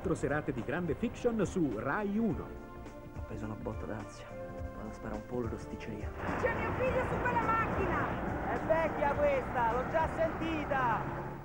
Quattro serate di grande fiction su Rai 1. Ho preso una botta d'ansia. Vado a sparare un po' l'orosticceria. C'è mio figlio su quella macchina! È vecchia questa, l'ho già sentita!